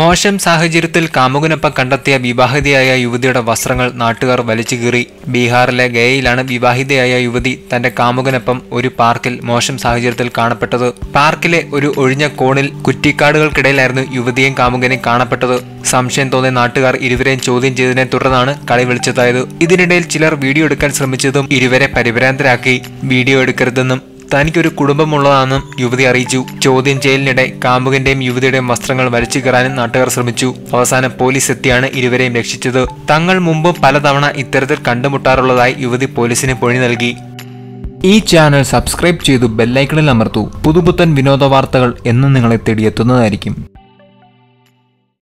മോശം സാഹചര്യത്തിൽ കാമുകനൊപ്പം കണ്ടെത്തിയ വിവാഹിതയായ യുവതിയുടെ വസ്ത്രങ്ങൾ നാട്ടുകാർ വലിച്ചു കീറി. ബീഹാറിലെ ഗയയിലാണ് വിവാഹിതയായ യുവതി തന്റെ കാമുകനൊപ്പം ഒരു പാർക്കിൽ മോശം സാഹചര്യത്തിൽ കാണപ്പെട്ടത്. പാർക്കിലെ ഒരു ഒഴിഞ്ഞ കോണിൽ കുറ്റിക്കാടുകൾക്കിടയിലായിരുന്നു യുവതിയും കാമുകനെയും കാണപ്പെട്ടത്. സംശയം തോന്നിയ നാട്ടുകാർ ഇരുവരെയും ചോദ്യം ചെയ്തതിനെ തുടർന്നാണ് കളി വിളിച്ചതായത്. ഇതിനിടയിൽ ചിലർ വീഡിയോ എടുക്കാൻ ശ്രമിച്ചതും ഇരുവരെ പരിഭ്രാന്തരാക്കി. വീഡിയോ എടുക്കരുതെന്നും തനിക്കൊരു കുടുംബമുള്ളതാണെന്നും യുവതി അറിയിച്ചു. ചോദ്യം ചെയ്യലിനിടെ കാമുകന്റെയും യുവതിയുടെയും വസ്ത്രങ്ങൾ വലിച്ചു കയറാനും നാട്ടുകാർ ശ്രമിച്ചു. അവസാനം പോലീസ് എത്തിയാണ് ഇരുവരെയും രക്ഷിച്ചത്. തങ്ങൾ മുമ്പ് പലതവണ ഇത്തരത്തിൽ കണ്ടുമുട്ടാറുള്ളതായി യുവതി പോലീസിന് പൊഴി നൽകി. ഈ ചാനൽ സബ്സ്ക്രൈബ് ചെയ്തു ബെല്ലൈക്കണിൽ അമർത്തു. പുതുപുത്തൻ വിനോദ വാർത്തകൾ എന്നും നിങ്ങളെ തേടിയെത്തുന്നതായിരിക്കും.